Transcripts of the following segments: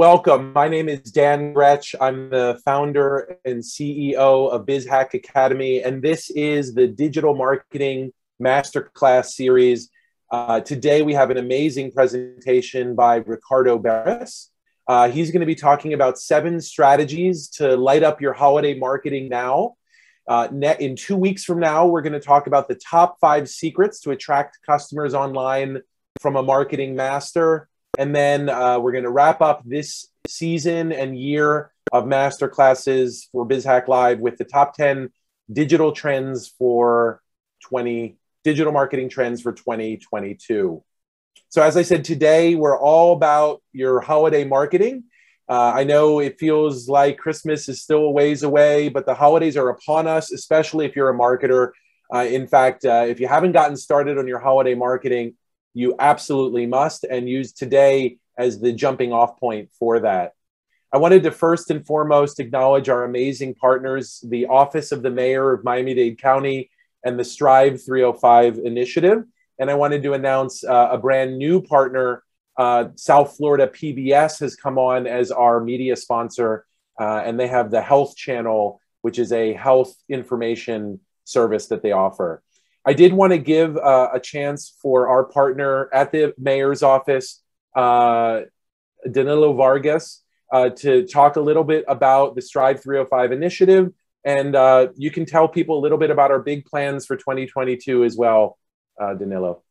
Welcome. My name is Dan Grech. I'm the founder and CEO of BizHack Academy, and this is the Digital Marketing Masterclass series. Uh, today, we have an amazing presentation by Ricardo Berris. Uh, he's going to be talking about seven strategies to light up your holiday marketing now. Uh, in two weeks from now, we're going to talk about the top five secrets to attract customers online from a marketing master. And then uh, we're going to wrap up this season and year of master classes for BizHack Live with the top 10 digital trends for 20 digital marketing trends for 2022. So as I said today, we're all about your holiday marketing. Uh, I know it feels like Christmas is still a ways away, but the holidays are upon us, especially if you're a marketer. Uh, in fact, uh, if you haven't gotten started on your holiday marketing, you absolutely must and use today as the jumping off point for that. I wanted to first and foremost acknowledge our amazing partners, the Office of the Mayor of Miami Dade County and the Strive 305 initiative. And I wanted to announce uh, a brand new partner. Uh, South Florida PBS has come on as our media sponsor, uh, and they have the Health Channel, which is a health information service that they offer. I did want to give uh, a chance for our partner at the mayor's office, uh, Danilo Vargas, uh, to talk a little bit about the Strive 305 initiative. And uh, you can tell people a little bit about our big plans for 2022 as well, uh, Danilo.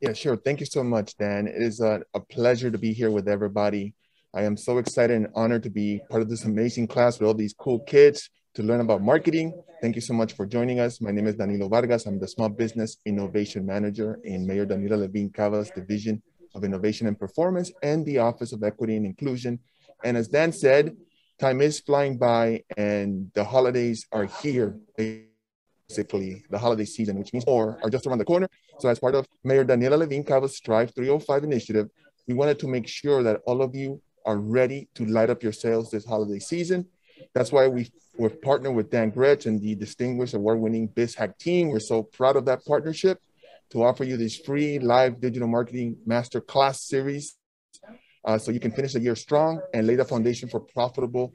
Yeah, sure. Thank you so much, Dan. It is a, a pleasure to be here with everybody. I am so excited and honored to be part of this amazing class with all these cool kids to learn about marketing. Thank you so much for joining us. My name is Danilo Vargas. I'm the Small Business Innovation Manager in Mayor Daniella Levine Cava's Division of Innovation and Performance and the Office of Equity and Inclusion. And as Dan said, time is flying by and the holidays are here, basically, the holiday season, which means more are just around the corner. So as part of Mayor Daniella Levine Cava's Strive 305 initiative, we wanted to make sure that all of you are ready to light up your sales this holiday season. That's why we we're partnered with Dan Grech and the distinguished award-winning BizHack team. We're so proud of that partnership to offer you this free live digital marketing master class series uh, so you can finish the year strong and lay the foundation for profitable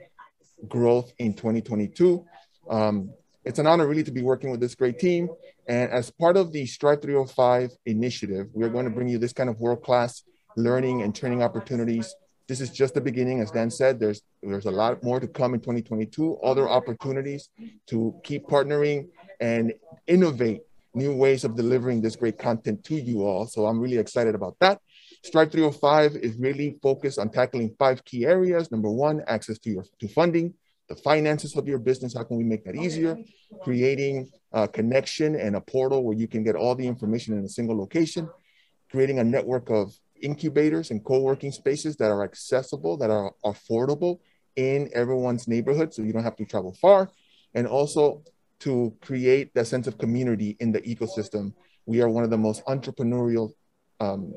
growth in 2022. Um, it's an honor really to be working with this great team. And as part of the Strive 305 initiative, we are going to bring you this kind of world-class learning and training opportunities this is just the beginning. As Dan said, there's there's a lot more to come in 2022, other opportunities to keep partnering and innovate new ways of delivering this great content to you all. So I'm really excited about that. Strive 305 is really focused on tackling five key areas. Number one, access to your to funding, the finances of your business. How can we make that easier? Creating a connection and a portal where you can get all the information in a single location. Creating a network of incubators and co-working spaces that are accessible, that are affordable in everyone's neighborhood, so you don't have to travel far, and also to create that sense of community in the ecosystem. We are one of the most entrepreneurial um,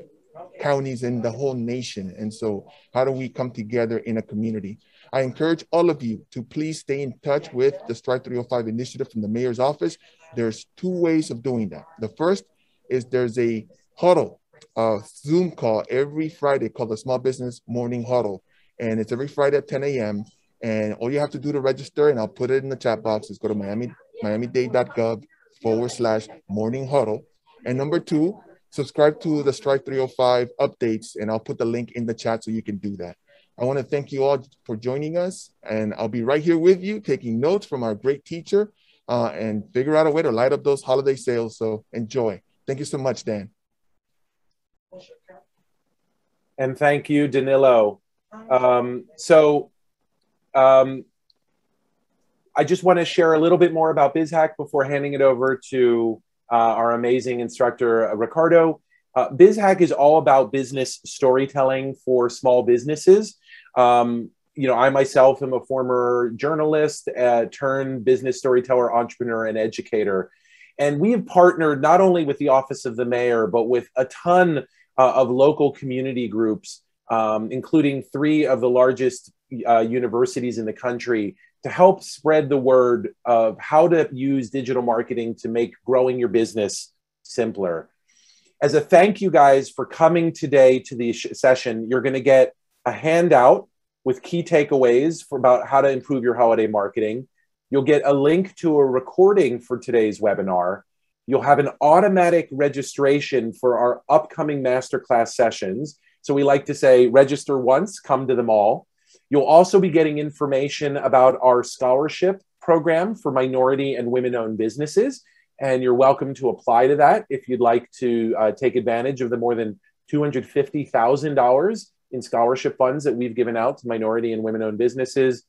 counties in the whole nation. And so how do we come together in a community? I encourage all of you to please stay in touch with the Strive 305 initiative from the mayor's office. There's two ways of doing that. The first is there's a huddle a Zoom call every Friday called the Small Business Morning Huddle. And it's every Friday at 10 a.m. And all you have to do to register, and I'll put it in the chat box, is go to Miami, miamidade.gov forward slash morning huddle. And number two, subscribe to the Strive 305 updates, and I'll put the link in the chat so you can do that. I want to thank you all for joining us, and I'll be right here with you taking notes from our great teacher uh, and figure out a way to light up those holiday sales. So enjoy. Thank you so much, Dan. And thank you, Danilo. Um, so um, I just want to share a little bit more about BizHack before handing it over to uh, our amazing instructor, uh, Ricardo. Uh, BizHack is all about business storytelling for small businesses. Um, you know, I myself am a former journalist, uh, turned business storyteller, entrepreneur, and educator. And we have partnered not only with the Office of the Mayor, but with a ton uh, of local community groups, um, including three of the largest uh, universities in the country, to help spread the word of how to use digital marketing to make growing your business simpler. As a thank you guys for coming today to the session, you're going to get a handout with key takeaways for about how to improve your holiday marketing. You'll get a link to a recording for today's webinar. You'll have an automatic registration for our upcoming masterclass sessions. So we like to say register once, come to them all. You'll also be getting information about our scholarship program for minority and women owned businesses. And you're welcome to apply to that if you'd like to uh, take advantage of the more than $250,000 in scholarship funds that we've given out to minority and women owned businesses.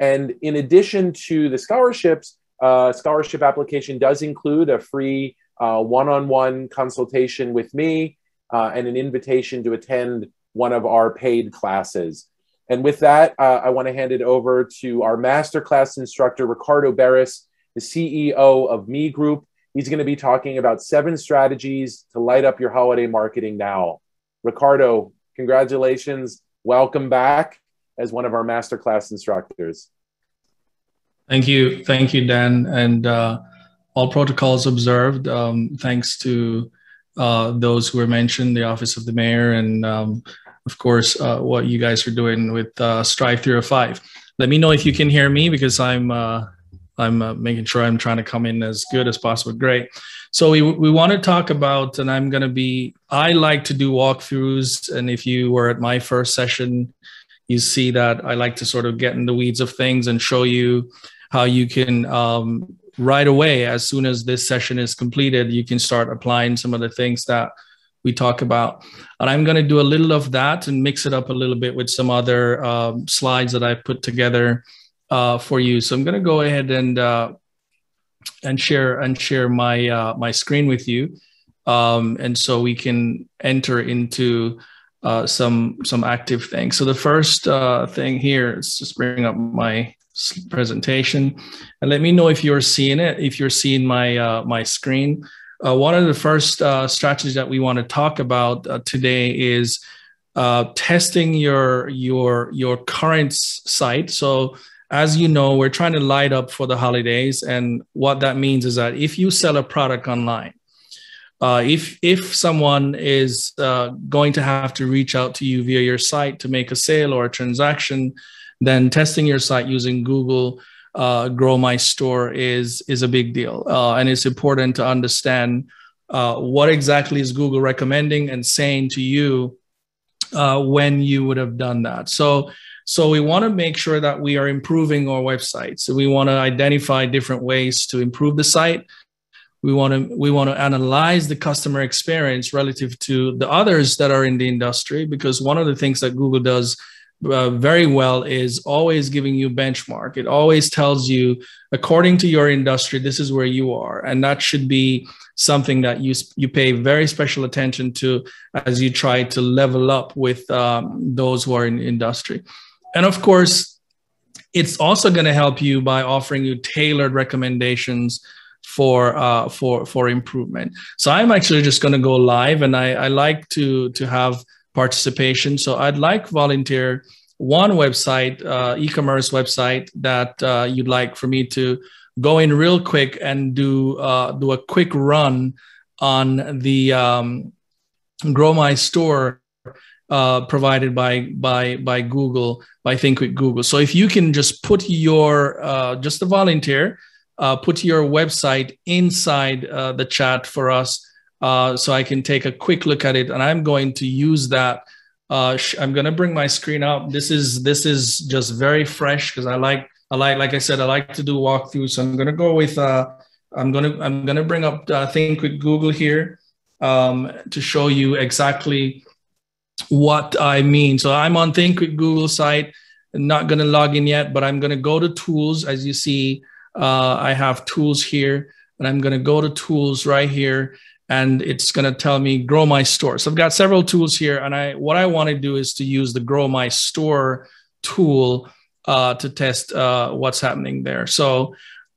And in addition to the scholarships, uh, scholarship application does include a free one on one consultation with me uh, and an invitation to attend one of our paid classes. And with that, uh, I want to hand it over to our masterclass instructor, Ricardo Berris, the CEO of Me Group. He's going to be talking about seven strategies to light up your holiday marketing now. Ricardo, congratulations. Welcome back as one of our masterclass instructors. Thank you. Thank you, Dan. And uh, all protocols observed. Um, thanks to uh, those who were mentioned, the Office of the Mayor, and um, of course, uh, what you guys are doing with uh, Strive 305. Let me know if you can hear me because I'm uh, I'm uh, making sure I'm trying to come in as good as possible. Great. So we, we want to talk about, and I'm going to be, I like to do walkthroughs. And if you were at my first session, you see that I like to sort of get in the weeds of things and show you how you can um, right away, as soon as this session is completed, you can start applying some of the things that we talk about. And I'm going to do a little of that and mix it up a little bit with some other um, slides that I put together uh, for you. So I'm going to go ahead and uh, and share and share my uh, my screen with you, um, and so we can enter into uh, some some active things. So the first uh, thing here is just bring up my presentation, and let me know if you're seeing it. If you're seeing my uh, my screen. uh, one of the first uh, strategies that we want to talk about today is testing your your your current site. So as you know, we're trying to light up for the holidays. And what that means is that if you sell a product online, uh, if if someone is uh, going to have to reach out to you via your site to make a sale or a transaction, then testing your site using Google uh, Grow My Store is is a big deal, uh, and it's important to understand uh, what exactly is Google recommending and saying to you uh, when you would have done that. So so we want to make sure that we are improving our website. So we want to identify different ways to improve the site. We want to we want to analyze the customer experience relative to the others that are in the industry because one of the things that Google does uh, very well is always giving you benchmark. It always tells you according to your industry this is where you are and that should be something that you you pay very special attention to as you try to level up with um, those who are in industry. And of course, it's also going to help you by offering you tailored recommendations for uh, for for improvement. So I'm actually just going to go live, and I, I like to to have participation. So I'd like volunteer one website, uh, e-commerce website that uh, you'd like for me to go in real quick and do uh, do a quick run on the um, Grow My Store uh, provided by by by Google by Think with Google. So if you can just put your uh, just a volunteer, uh, put your website inside uh, the chat for us, uh, so I can take a quick look at it, and I'm going to use that. Uh, I'm going to bring my screen up. This is this is just very fresh because I like I like like I said I like to do walkthroughs. So I'm going to go with uh, I'm going to I'm going to bring up Think with Google here um, to show you exactly what I mean. So I'm on Think with Google site, not going to log in yet, but I'm going to go to tools. As you see, uh, I have tools here, and I'm going to go to tools right here, and it's going to tell me grow my store. So I've got several tools here, and I what I want to do is to use the grow my store tool uh, to test uh, what's happening there. So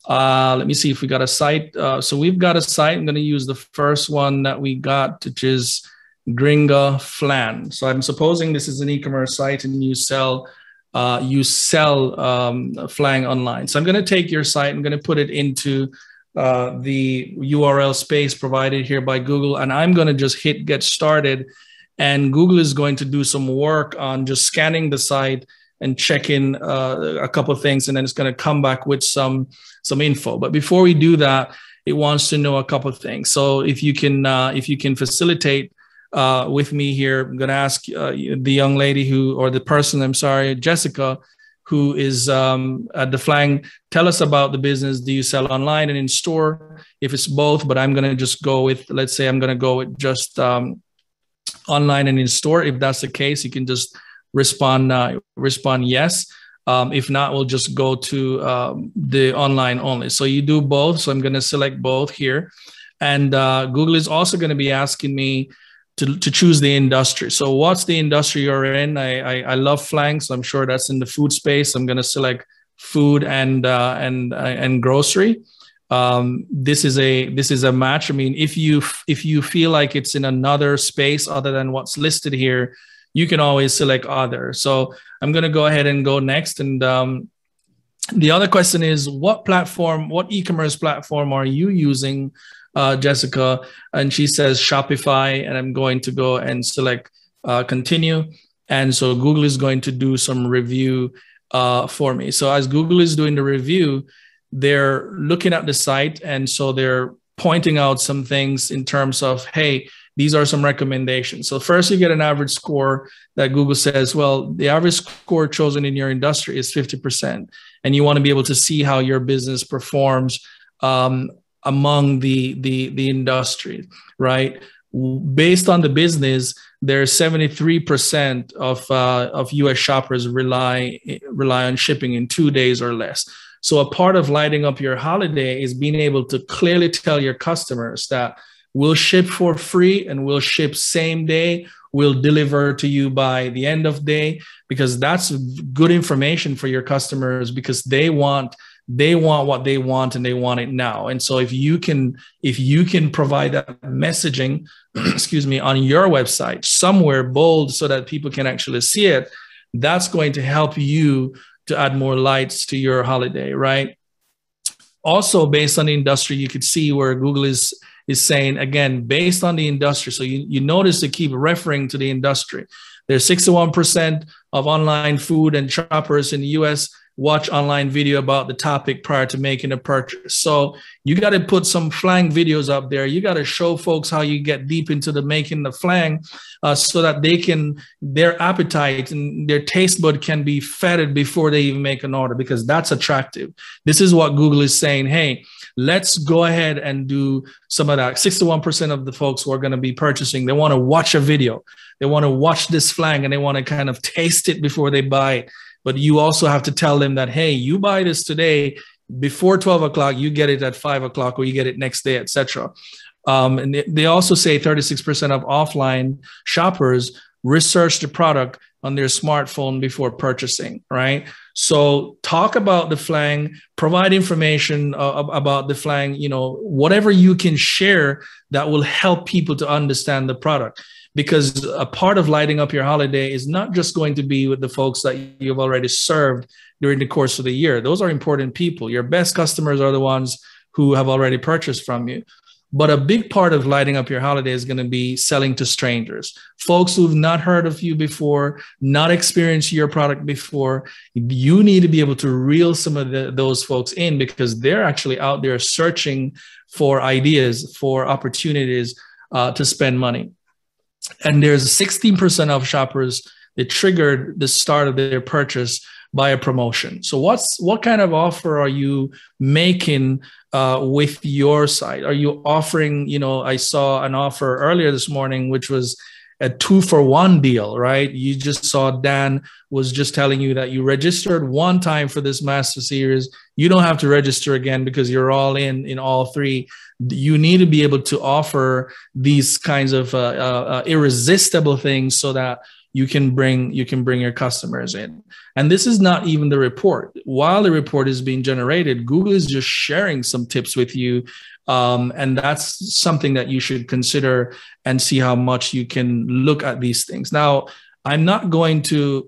uh, let me see if we got a site. Uh, so we've got a site. I'm going to use the first one that we got, which is Gringa Flan. So I'm supposing this is an e-commerce site and you sell uh, you sell um, flang online. So I'm going to take your site. I'm going to put it into uh, the URL space provided here by Google, and I'm going to just hit get started. and Google is going to do some work on just scanning the site and checking uh, a couple of things, and then it's going to come back with some some info. But before we do that, it wants to know a couple of things. So if you can uh, if you can facilitate uh, with me here, I'm going to ask uh, the young lady who or the person, I'm sorry, Jessica, who is um, at the Flang. Tell us about the business. Do you sell online and in store? If it's both, but I'm going to just go with, let's say I'm going to go with just um, online and in store. If that's the case, you can just respond uh, respond yes. Um, if not, we'll just go to um, the online only. So you do both. So I'm going to select both here. And uh, Google is also going to be asking me to, to choose the industry. So what's the industry you're in? I, I, I love flanks. I'm sure that's in the food space. I'm going to select food and uh, and uh, and grocery. Um, this is a this is a match. I mean, if you if you feel like it's in another space other than what's listed here, you can always select other. So I'm going to go ahead and go next. And um, the other question is, what platform, what e-commerce platform are you using, uh, Jessica? And she says Shopify, and I'm going to go and select uh, continue. And so Google is going to do some review uh, for me. So as Google is doing the review, they're looking at the site, and so they're pointing out some things in terms of, hey, these are some recommendations. So first you get an average score that Google says, well, the average score chosen in your industry is 50%. And you want to be able to see how your business performs um, among the, the, the industry, right? Based on the business, there's 73% of, uh, of US shoppers rely, rely on shipping in two days or less. So a part of lighting up your holiday is being able to clearly tell your customers that We'll ship for free and we'll ship same day. We'll deliver to you by the end of day because that's good information for your customers because they want they want what they want and they want it now. And so if you can if you can provide that messaging excuse me on your website somewhere bold so that people can actually see it that's going to help you to add more lights to your holiday right? Also based on the industry you could see where google is is saying again based on the industry. So you, you notice to keep referring to the industry. There's 61% of online food and shoppers in the us watch online video about the topic prior to making a purchase so you got to put some flang videos up there you got to show folks how you get deep into the making the flang uh, so that they can their appetite and their taste bud can be fed before they even make an order because that's attractive this is what google is saying hey let's go ahead and do some of that. 61% of the folks who are going to be purchasing, they want to watch a video. They want to watch this flang and they want to kind of taste it before they buy it. But you also have to tell them that, hey, you buy this today before 12 o'clock, you get it at five o'clock or you get it next day, etc. Um, and they also say 36% of offline shoppers research the product on their smartphone before purchasing, right? So talk about the flang, provide information uh, about the flang, you know, whatever you can share that will help people to understand the product. Because a part of lighting up your holiday is not just going to be with the folks that you've already served during the course of the year. Those are important people. Your best customers are the ones who have already purchased from you. But a big part of lighting up your holiday is going to be selling to strangers, folks who've not heard of you before, not experienced your product before. You need to be able to reel some of the, those folks in because they're actually out there searching for ideas, for opportunities uh, to spend money. And there's 16% of shoppers that triggered the start of their purchase by a promotion. So what's what kind of offer are you making uh, with your site? Are you offering? You know, I saw an offer earlier this morning, which was a two for one deal, right? You just saw Dan was just telling you that you registered one time for this master series. You don't have to register again because you're all in in all three. You need to be able to offer these kinds of uh, uh, uh irresistible things so that you can bring you can bring your customers in and this is not even the report while the report is being generated google is just sharing some tips with you um, and that's something that you should consider and see how much you can look at these things now i'm not going to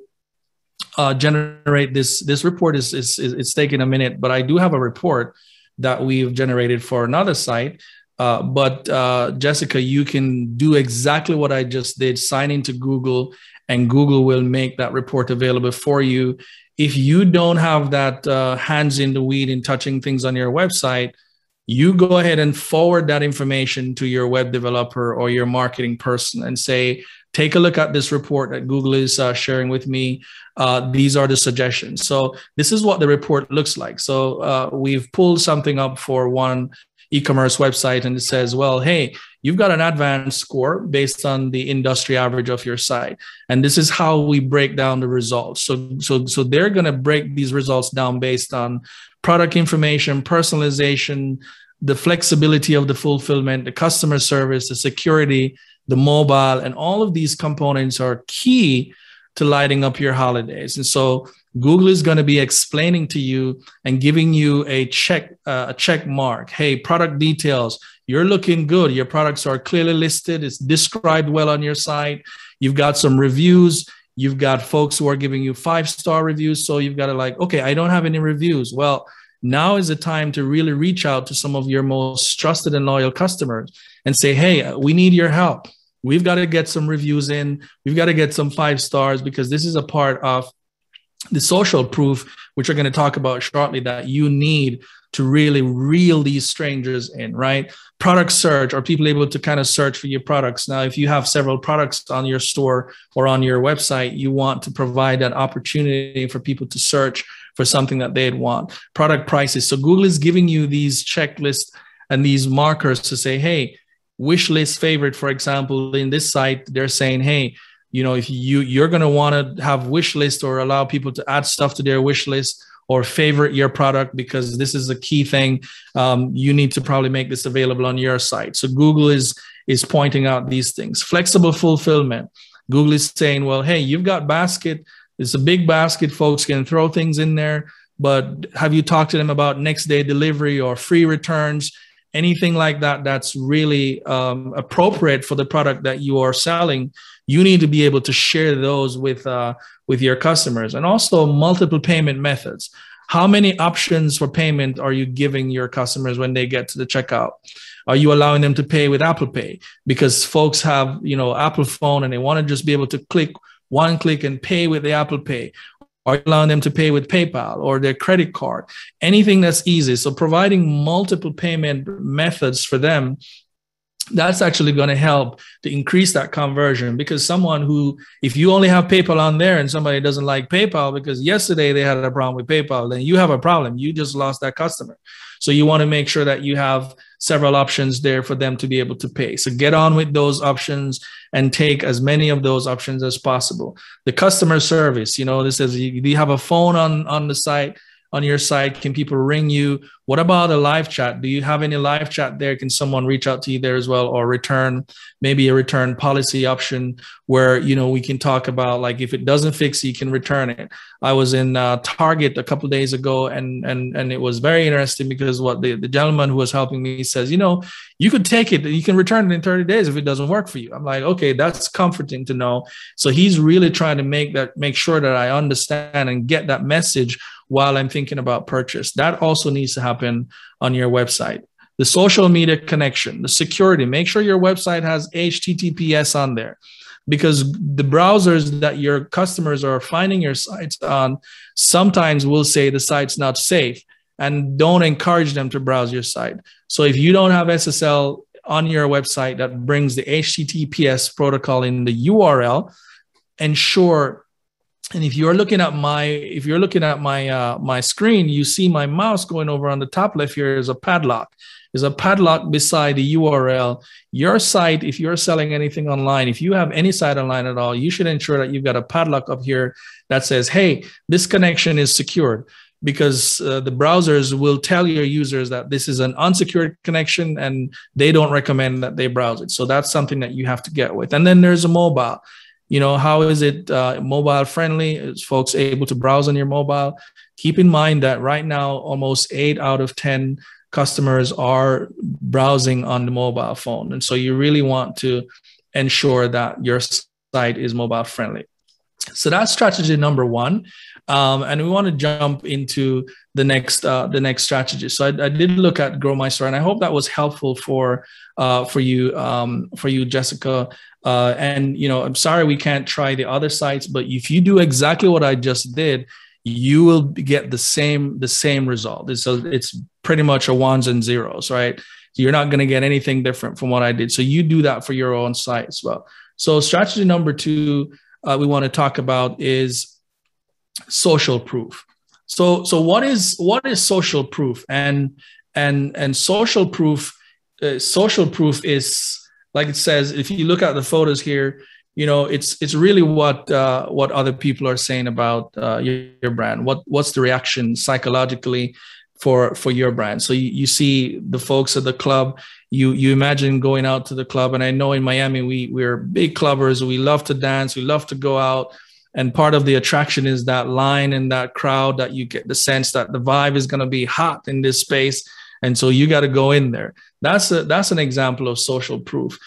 uh, generate this this report is, is, is it's taking a minute but i do have a report that we've generated for another site Uh, but uh, Jessica, you can do exactly what I just did sign into Google, and Google will make that report available for you. If you don't have that uh, hands in the weed in touching things on your website, you go ahead and forward that information to your web developer or your marketing person and say, take a look at this report that Google is uh, sharing with me. Uh, these are the suggestions. So this is what the report looks like. So uh, we've pulled something up for one e-commerce website and it says, well, hey, you've got an advanced score based on the industry average of your site. And this is how we break down the results. So, so, so they're going to break these results down based on product information, personalization, the flexibility of the fulfillment, the customer service, the security, the mobile, and all of these components are key to lighting up your holidays. And so Google is going to be explaining to you and giving you a check uh, a check mark. Hey, product details. You're looking good. Your products are clearly listed. It's described well on your site. You've got some reviews. You've got folks who are giving you five star reviews. So you've got to like, okay, I don't have any reviews. Well, now is the time to really reach out to some of your most trusted and loyal customers and say, hey, uh, we need your help. We've got to get some reviews in. We've got to get some five stars because this is a part of the social proof, which we're going to talk about shortly, that you need to really reel these strangers in, right? Product search, are people able to kind of search for your products? Now, if you have several products on your store or on your website, you want to provide that opportunity for people to search for something that they'd want. Product prices. So Google is giving you these checklists and these markers to say, hey, wish list favorite, for example, in this site, they're saying, hey, you know, if you you're gonna want to have wish list or allow people to add stuff to their wish list or favorite your product because this is a key thing. Um, you need to probably make this available on your site. So Google is is pointing out these things. Flexible fulfillment. Google is saying, well, hey, you've got basket. It's a big basket. Folks can throw things in there, but have you talked to them about next day delivery or free returns? Anything like that that's really um, appropriate for the product that you are selling you need to be able to share those with uh, with your customers and also multiple payment methods how many options for payment are you giving your customers when they get to the checkout are you allowing them to pay with apple pay because folks have you know apple phone and they want to just be able to click one click and pay with the apple pay are you allowing them to pay with PayPal or their credit card? Anything that's easy. So providing multiple payment methods for them that's actually going to help to increase that conversion because someone who if you only have paypal on there and somebody doesn't like paypal because yesterday they had a problem with paypal then you have a problem. You just lost that customer. So you want to make sure that you have several options there for them to be able to pay. So get on with those options and take as many of those options as possible. The customer service you know this is you have a phone on on the site on your site? Can people ring you? What about a live chat? Do you have any live chat there? Can someone reach out to you there as well or return maybe a return policy option where, you know, we can talk about like if it doesn't fix, you can return it. I was in uh, Target a couple days ago and, and, and it was very interesting because what the, the gentleman who was helping me says, you know, you could take it, you can return it in 30 days if it doesn't work for you. I'm like, okay, that's comforting to know. So he's really trying to make that, make sure that I understand and get that message while I'm thinking about purchase. That also needs to happen on your website. The social media connection, the security, make sure your website has HTTPS on there because the browsers that your customers are finding your sites on sometimes will say the site's not safe and don't encourage them to browse your site. So if you don't have SSL on your website that brings the HTTPS protocol in the URL, ensure and if you're looking at my if you're looking at my uh, my screen you see my mouse going over on the top left here is a padlock. There's a padlock beside the url your site if you're selling anything online if you have any site online at all you should ensure that you've got a padlock up here that says hey this connection is secured. Because uh, the browsers will tell your users that this is an unsecured connection and they don't recommend that they browse it. So that's something that you have to get with. And then there's a mobile you know how is it uh, mobile friendly? Is folks able to browse on your mobile? Keep in mind that right now almost eight out of ten customers are browsing on the mobile phone. And so you really want to ensure that your site is mobile friendly. So that's strategy number one. Um, and we want to jump into the next uh, the next strategy. So I, I, did look at Grow My Store, and I hope that was helpful for uh, for you um, for you, Jessica. Uh, and you know, I'm sorry we can't try the other sites, but if you do exactly what I just did, you will get the same the same result. It's it's pretty much a ones and zeros, right? You're not going to get anything different from what I did. So you do that for your own site as well. So strategy number two uh, we want to talk about is social proof. So so what is what is social proof and and and social proof uh, social proof is like it says if you look at the photos here you know it's it's really what uh, what other people are saying about uh, your, your, brand. What what's the reaction psychologically for for your brand? So you, you see the folks at the club. You you imagine going out to the club. And i know in miami we we're big clubbers. We love to dance. We love to go out. And part of the attraction is that line and that crowd that you get the sense that the vibe is going to be hot in this space and so you got to go in there. That's a that's an example of social proof.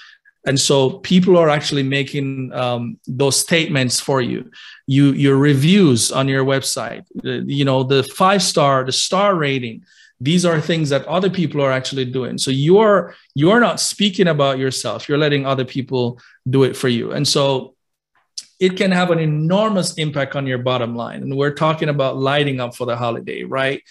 And so people are actually making um, those statements for you. You your reviews on your website you know the five star the star rating. These are things that other people are actually doing. So you're you're not speaking about yourself. You're letting other people do it for you. And so it can have an enormous impact on your bottom line. And we're talking about lighting up for the holiday right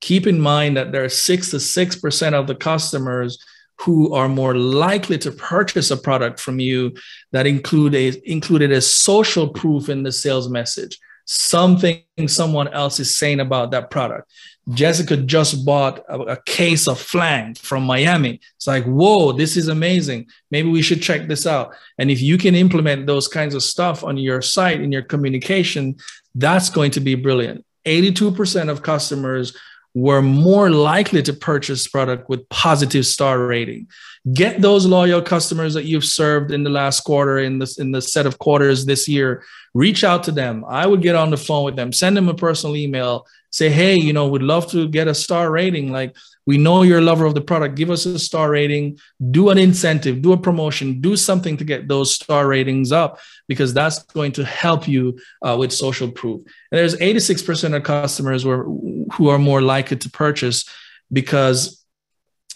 keep in mind that there are 6 to 6% of the customers who are more likely to purchase a product from you that include a, included a social proof in the sales message, something someone else is saying about that product. Jessica just bought a, a, case of flang from Miami. It's like, whoa, this is amazing. Maybe we should check this out. And if you can implement those kinds of stuff on your site in your communication, that's going to be brilliant. 82% of customers were more likely to purchase product with positive star rating. Get those loyal customers that you've served in the last quarter, in the, in the set of quarters this year, reach out to them. I would get on the phone with them, send them a personal email, say, hey, you know, we'd love to get a star rating. Like, we know you're a lover of the product. Give us a star rating, do an incentive, do a promotion, do something to get those star ratings up because that's going to help you uh, with social proof. And there's 86% of customers who are more likely to purchase because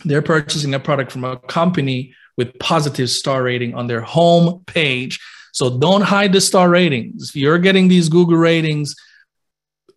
they're purchasing a product from a company with positive star rating on their home page. So don't hide the star ratings. If you're getting these Google ratings,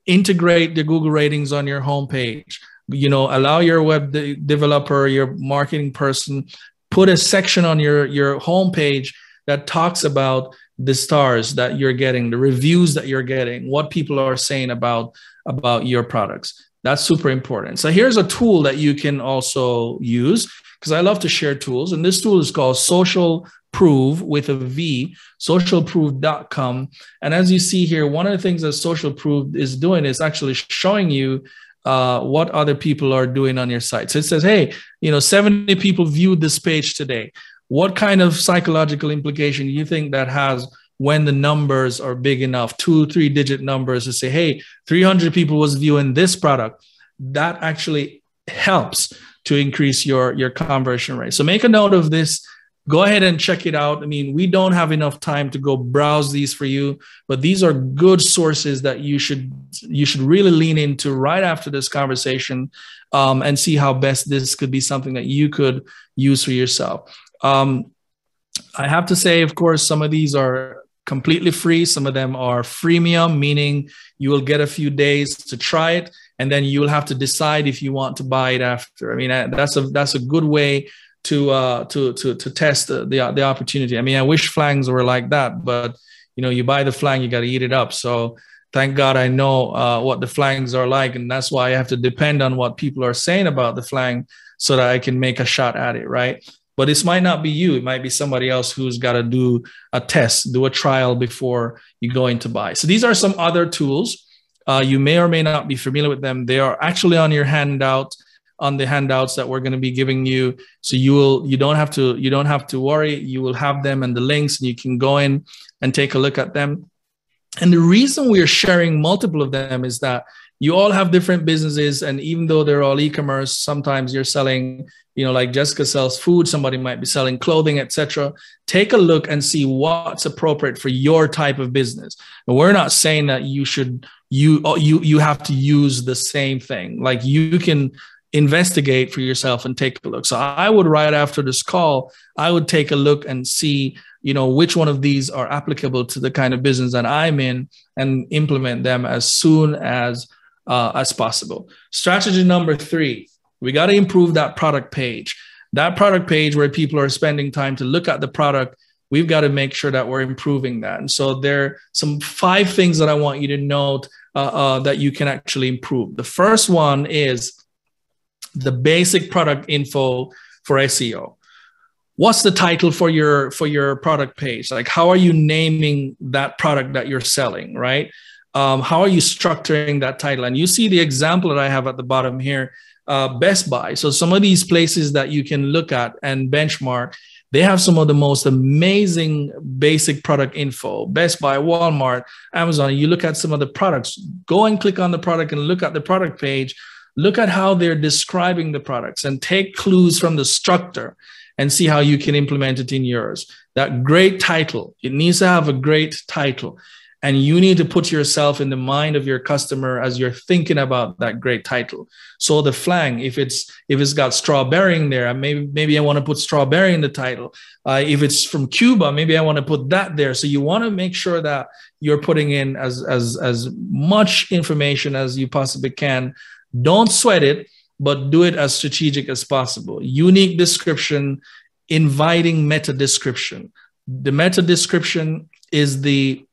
integrate the Google ratings on your home page. You know, allow your web de- developer, your marketing person, put a section on your your homepage that talks about the stars that you're getting, the reviews that you're getting, what people are saying about about your products. That's super important. So here's a tool that you can also use because I love to share tools, and this tool is called Social Proof with a V, socialproof.com. And as you see here, one of the things that Social Proof is doing is actually showing you uh, what other people are doing on your site. So it says, hey, you know, 70 people viewed this page today. What kind of psychological implication do you think that has when the numbers are big enough, two, three digit numbers to say, hey, 300 people was viewing this product? That actually helps to increase your, your conversion rate. So make a note of this go ahead and check it out. I mean, we don't have enough time to go browse these for you, but these are good sources that you should you should really lean into right after this conversation um, and see how best this could be something that you could use for yourself. Um, I have to say, of course, some of these are completely free. Some of them are freemium, meaning you will get a few days to try it, and then you will have to decide if you want to buy it after. I mean, that's a that's a good way to uh, to to to test the, the, the opportunity. I mean, I wish flangs were like that, but you know, you buy the flang, you got to eat it up. So thank God I know uh, what the flangs are like, and that's why I have to depend on what people are saying about the flang so that I can make a shot at it, right? But this might not be you. It might be somebody else who's got to do a test, do a trial before you go into buy. So these are some other tools. Uh, you may or may not be familiar with them. They are actually on your handout on the handouts that we're going to be giving you so you will you don't have to you don't have to worry you will have them and the links and you can go in and take a look at them and the reason we are sharing multiple of them is that you all have different businesses and even though they're all e-commerce sometimes you're selling you know like jessica sells food somebody might be selling clothing etc take a look and see what's appropriate for your type of business. And we're not saying that you should you you you have to use the same thing. Like you can investigate for yourself and take a look. So i would right after this call i would take a look and see you know which one of these are applicable to the kind of business that i'm in and implement them as soon as uh, as possible strategy number three we got to improve that product page that product page where people are spending time to look at the product we've got to make sure that we're improving that. And so there are some five things that I want you to note uh, uh, that you can actually improve. The first one is the basic product info for SEO. What's the title for your for your product page? Like, how are you naming that product that you're selling? Right? Um, how are you structuring that title? And you see the example that I have at the bottom here, uh, Best Buy. So some of these places that you can look at and benchmark they have some of the most amazing basic product info. Best Buy, Walmart, Amazon. You look at some of the products, go and click on the product and look at the product page. Look at how they're describing the products and take clues from the structure and see how you can implement it in yours. That great title, it needs to have a great title and you need to put yourself in the mind of your customer as you're thinking about that great title. So the flang if it's if it's got strawberry in there maybe maybe i want to put strawberry in the title. Uh, if it's from cuba maybe i want to put that there. So you want to make sure that you're putting in as as as much information as you possibly can. Don't sweat it but do it as strategic as possible. Unique description inviting meta description the meta description is the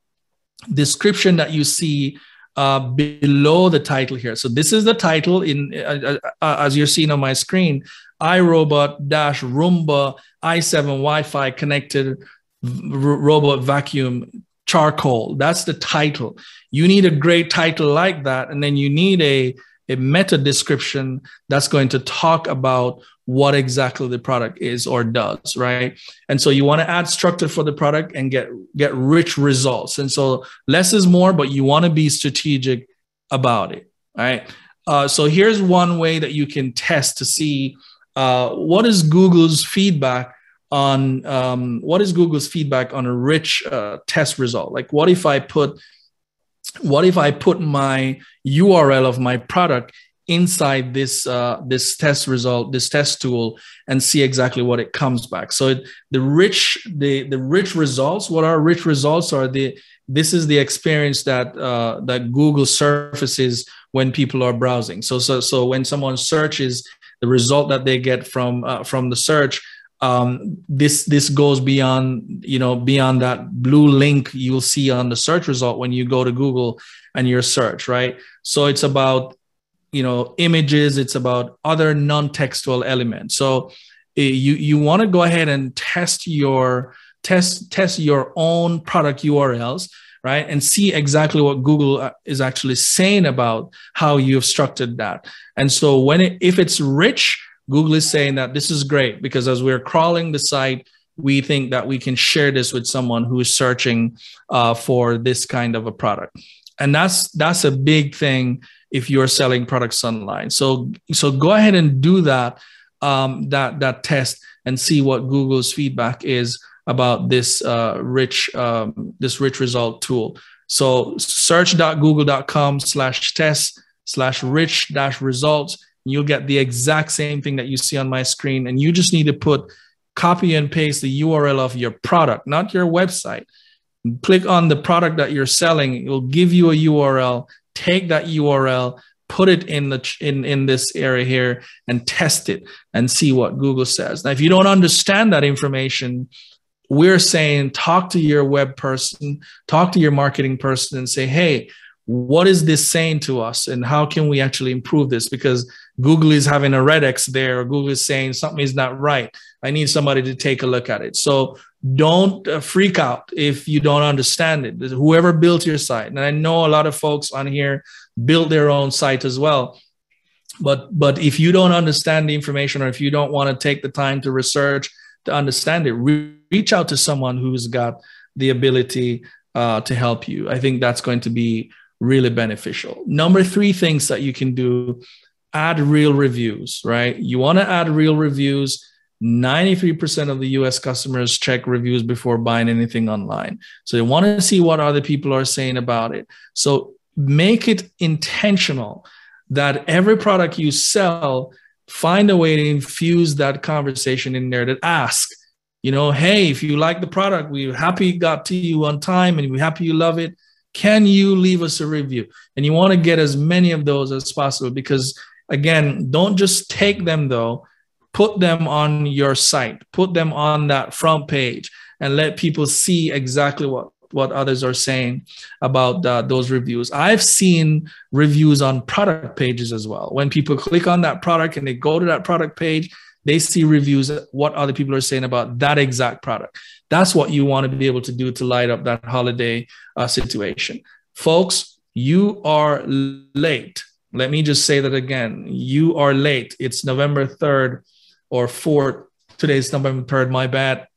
description that you see uh, below the title here. So this is the title in uh, uh, uh as you're seeing on my screen, iRobot dash Roomba i7 Wi-Fi connected robot vacuum charcoal. That's the title. You need a great title like that, and then you need a a meta description that's going to talk about what exactly the product is or does right? And so you want to add structure for the product and get get rich results. And so less is more but you want to be strategic about it right? Uh, so here's one way that you can test to see uh, what is google's feedback on um, what is google's feedback on a rich uh, test result? Like what if i put what if i put my url of my product inside this uh, this test result, this test tool, and see exactly what it comes back. So it, the rich the the rich results. What are rich results? Are the this is the experience that uh, that Google surfaces when people are browsing. So so so when someone searches, the result that they get from uh, from the search. Um, this this goes beyond you know beyond that blue link you'll see on the search result when you go to Google and your search right so it's about you know images it's about other non-textual elements. So eh, you you want to go ahead and test your test test your own product urls right? And see exactly what google uh, is actually saying about how you've structured that. And so when it, if it's rich google is saying that this is great because as we're crawling the site we think that we can share this with someone who is searching uh, for this kind of a product. And that's that's a big thing if you're selling products online. So so go ahead and do that um, that that test and see what Google's feedback is about this uh, rich um, this rich result tool. So search.google.com slash test slash rich dash results. You'll get the exact same thing that you see on my screen. And you just need to put copy and paste the URL of your product, not your website. Click on the product that you're selling. It will give you a URL take that URL, put it in the in in this area here, and test it and see what Google says. Now, if you don't understand that information, we're saying talk to your web person, talk to your marketing person, and say, hey, what is this saying to us, and how can we actually improve this? Because Google is having a red X there, Google is saying something is not right. I need somebody to take a look at it. So don't uh, freak out if you don't understand it. Whoever built your site, and I know a lot of folks on here build their own site as well. But but if you don't understand the information, or if you don't want to take the time to research to understand it, re- reach out to someone who's got the ability uh, to help you. I think that's going to be really beneficial. Number three things that you can do add real reviews, right? You want to add real reviews. 93% of the US customers check reviews before buying anything online. So they want to see what other people are saying about it. So make it intentional that every product you sell, find a way to infuse that conversation in there that ask, you know, hey, if you like the product, we're happy it got to you on time and we're happy you love it. Can you leave us a review? And you want to get as many of those as possible because, again, don't just take them though, put them on your site, put them on that front page, and let people see exactly what what others are saying about uh, those reviews. I've seen reviews on product pages as well. When people click on that product and they go to that product page, they see reviews what other people are saying about that exact product. That's what you want to be able to do to light up that holiday uh, situation. Folks, you are late. Let me just say that again. You are late. It's November 3rd or 4th. Today's number 3rd, my bad.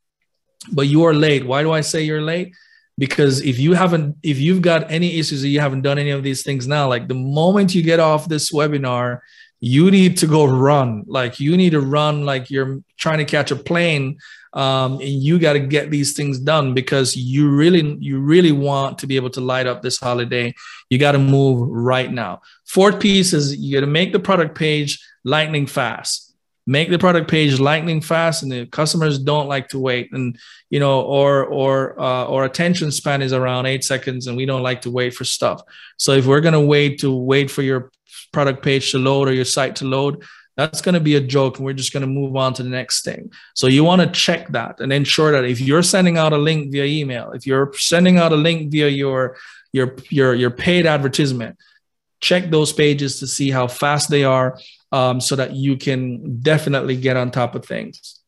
But you are late. Why do I say you're late? because if you haven't if you've got any issues or you haven't done any of these things now like the moment you get off this webinar you need to go run like you need to run like you're trying to catch a plane um, and you got to get these things done because you really you really want to be able to light up this holiday you got to move right now fourth piece is you got to make the product page lightning fast make the product page lightning fast and the customers don't like to wait and you know or or uh, or attention span is around eight seconds and we don't like to wait for stuff. So if we're going to wait to wait for your product page to load or your site to load that's going to be a joke and we're just going to move on to the next thing. So you want to check that and ensure that if you're sending out a link via email if you're sending out a link via your your your your paid advertisement check those pages to see how fast they are um, so that you can definitely get on top of things.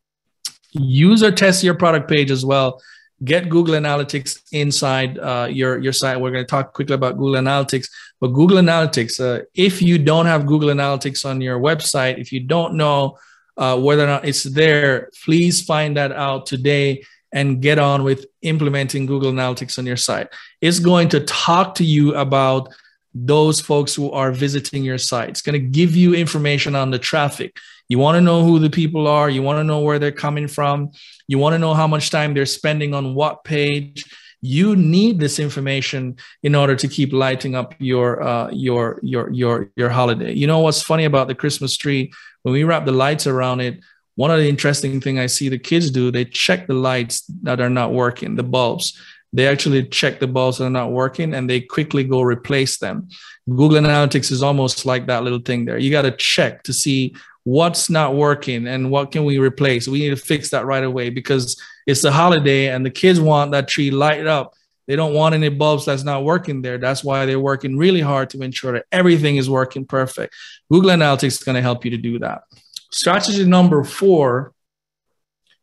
Use or test your product page as well. Get Google Analytics inside uh, your, your site. We're going to talk quickly about Google Analytics, but Google Analytics, uh, if you don't have Google Analytics on your website, if you don't know uh, whether or not it's there, please find that out today and get on with implementing Google Analytics on your site. It's going to talk to you about those folks who are visiting your site. It's going to give you information on the traffic. You want to know who the people are, you want to know where they're coming from, you want to know how much time they're spending on what page. You need this information in order to keep lighting up your uh, your your your your holiday. You know what's funny about the Christmas tree? When we wrap the lights around it, one of the interesting thing I see the kids do, they check the lights that are not working, the bulbs they actually check the bulbs that are not working and they quickly go replace them. Google Analytics is almost like that little thing there. You got to check to see what's not working and what can we replace. We need to fix that right away because it's the holiday and the kids want that tree lighted up. They don't want any bulbs that's not working there. That's why they're working really hard to ensure that everything is working perfect. Google Analytics is going to help you to do that. Strategy number four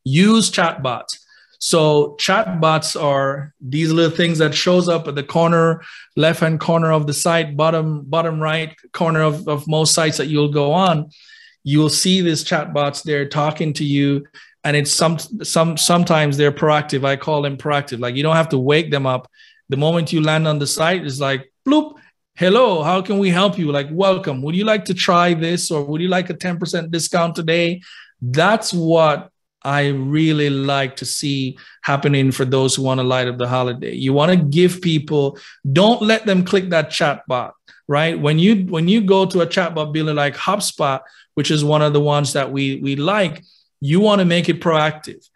use chatbots. So chatbots are these little things that shows up at the corner, left hand corner of the site, bottom bottom right corner of, of most sites that you'll go on. You'll see these chatbots there talking to you, and it's some some sometimes they're proactive. I call them proactive. Like you don't have to wake them up. The moment you land on the site, it's like bloop. Hello, how can we help you? Like, welcome. Would you like to try this, or would you like a 10% discount today? That's what I really like to see happening for those who want to light up the holiday. You want to give people, don't let them click that chat bot, right? When you when you go to a chatbot builder like HubSpot, which is one of the ones that we we like, you want to make it proactive.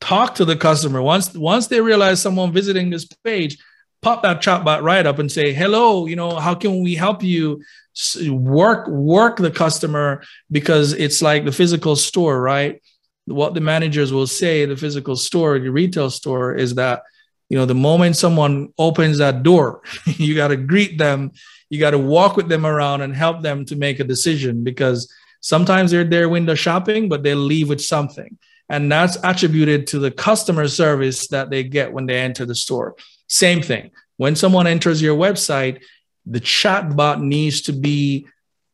Talk to the customer. Once once they realize someone visiting this page, pop that chatbot right up and say, "Hello, you know, how can we help you?" Work work the customer because it's like the physical store, right? What the managers will say the physical store the retail store is that you know the moment someone opens that door you got to greet them you got to walk with them around and help them to make a decision because sometimes they're there window shopping but they'll leave with something. And that's attributed to the customer service that they get when they enter the store. Same thing. When someone enters your website the chat bot needs to be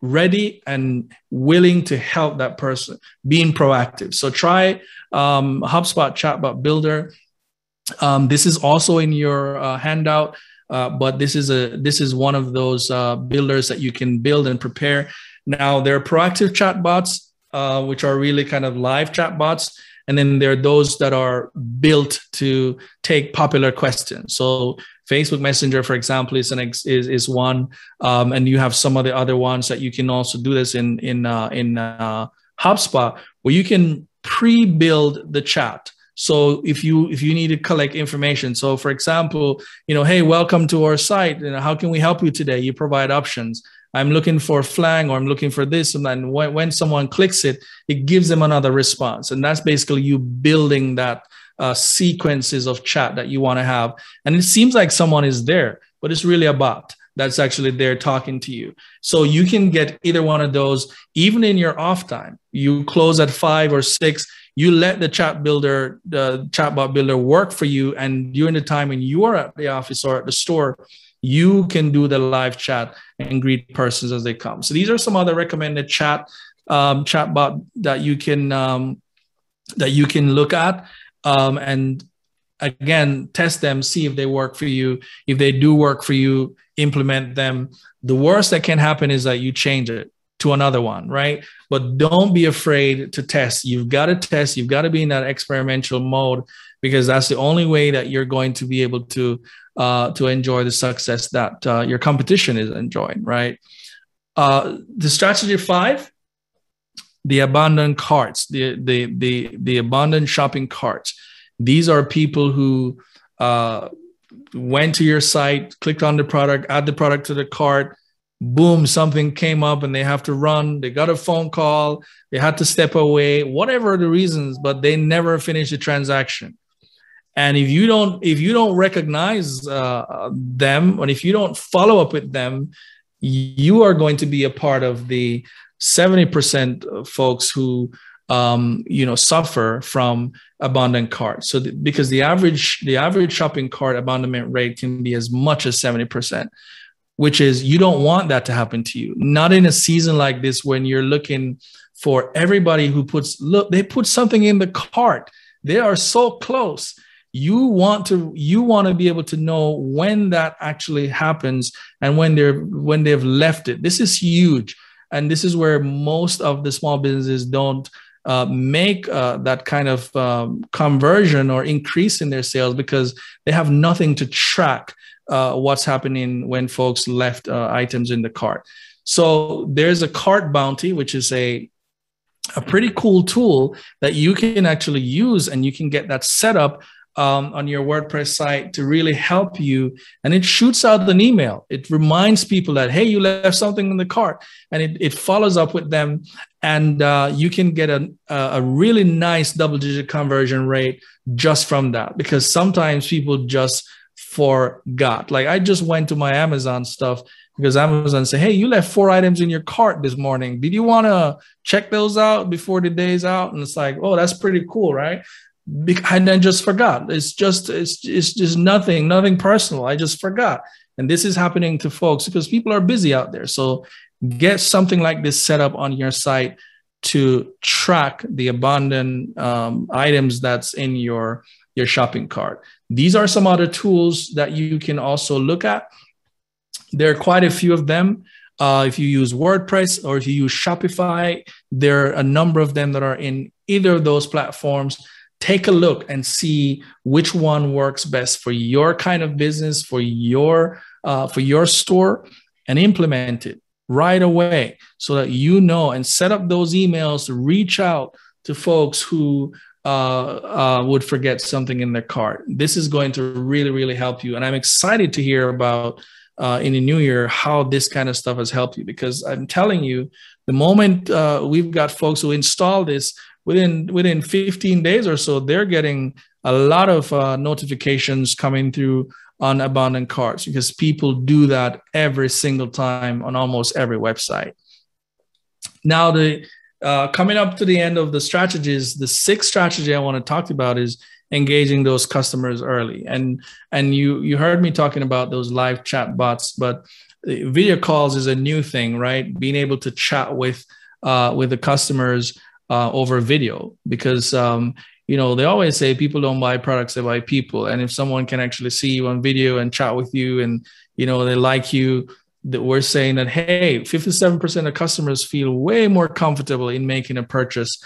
ready and willing to help that person, being proactive. So try um, HubSpot Chatbot Builder. Um, this is also in your uh, handout, uh, but this is a this is one of those uh, builders that you can build and prepare. Now there are proactive chatbots, uh, which are really kind of live chatbots, and then there are those that are built to take popular questions. So Facebook Messenger, for example, is an ex, is is one, um, and you have some of the other ones that you can also do this in in uh, in uh, HubSpot, where you can pre-build the chat. So if you if you need to collect information, so for example, you know, hey, welcome to our site. You know, how can we help you today? You provide options. I'm looking for flang or I'm looking for this. And then when, when someone clicks it, it gives them another response. And that's basically you building that uh, sequences of chat that you want to have. And it seems like someone is there, but it's really a bot that's actually there talking to you. So you can get either one of those, even in your off time. You close at five or six, you let the chat builder, the chatbot builder work for you. And during the time when you are at the office or at the store, you can do the live chat and greet persons as they come. So these are some other recommended chat um, chatbot that you can um, that you can look at um, and again test them see if they work for you. If they do work for you implement them. The worst that can happen is that you change it to another one right? But don't be afraid to test. You've got to test. You've got to be in that experimental mode because that's the only way that you're going to be able to uh, to enjoy the success that uh, your competition is enjoying right? Uh, the strategy five the abandoned carts, the the the the abandoned shopping carts. These are people who uh, went to your site, clicked on the product, add the product to the cart. Boom, something came up and they have to run. They got a phone call. They had to step away, whatever the reasons, but they never finished the transaction. And if you don't, if you don't recognize uh, them, and if you don't follow up with them, you are going to be a part of the 70% of folks who um, you know suffer from abandoned carts. So th- because the average the average shopping cart abandonment rate can be as much as 70%, which is you don't want that to happen to you. Not in a season like this when you're looking for everybody who puts look they put something in the cart. They are so close you want to you want to be able to know when that actually happens and when they're when they've left it this is huge and this is where most of the small businesses don't uh, make uh, that kind of um, conversion or increase in their sales because they have nothing to track uh, what's happening when folks left uh, items in the cart. So there's a CartBounty, which is a a pretty cool tool that you can actually use and you can get that set up um, on your WordPress site to really help you. And it shoots out an email. It reminds people that, hey, you left something in the cart. And it, it follows up with them. And uh, you can get a, a really nice double digit conversion rate just from that. Because sometimes people just forgot. Like I just went to my Amazon stuff because Amazon say, hey, you left four items in your cart this morning. Did you want to check those out before the day's out? And it's like, oh, that's pretty cool, right? And then just forgot. It's just it's it's just nothing, nothing personal. I just forgot. And this is happening to folks because people are busy out there. So get something like this set up on your site to track the abandoned um, items that's in your your shopping cart. These are some other tools that you can also look at. There are quite a few of them. Uh, if you use WordPress or if you use Shopify, there are a number of them that are in either of those platforms take a look and see which one works best for your kind of business for your uh, for your store and implement it right away so that you know and set up those emails to reach out to folks who uh, uh, would forget something in their cart. This is going to really, really help you. And I'm excited to hear about uh, in the new year how this kind of stuff has helped you because I'm telling you, the moment uh, we've got folks who install this, within within 15 days or so, they're getting a lot of uh, notifications coming through on abandoned carts because people do that every single time on almost every website. Now, the uh, coming up to the end of the strategies, the sixth strategy I want to talk about is engaging those customers early. And and you you heard me talking about those live chat bots, but video calls is a new thing, right? Being able to chat with uh, with the customers uh, over video. Because um, you know they always say people don't buy products they buy people. And if someone can actually see you on video and chat with you and you know they like you that we're saying that hey 57% of customers feel way more comfortable in making a purchase